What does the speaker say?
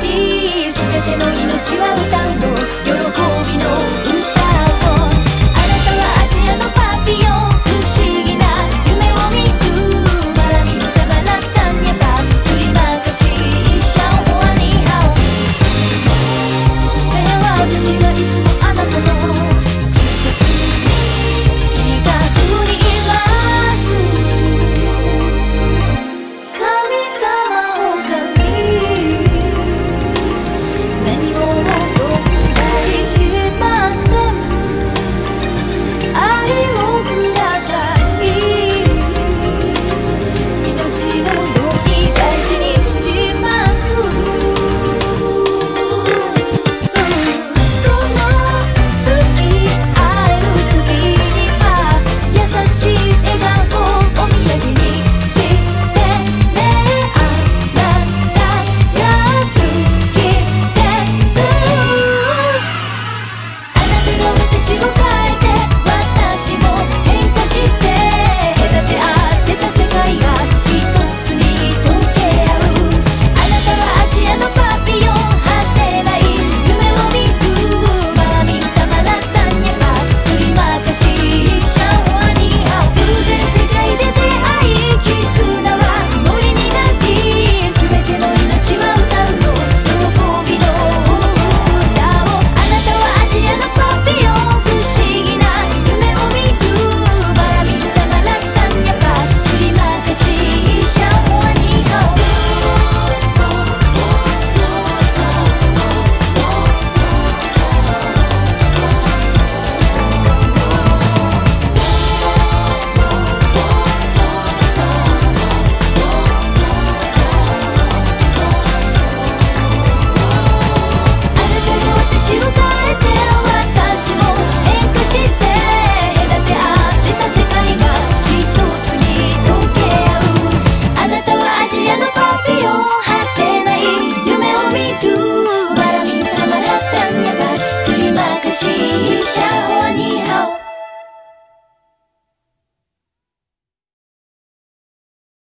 ピー全ての命は歌うの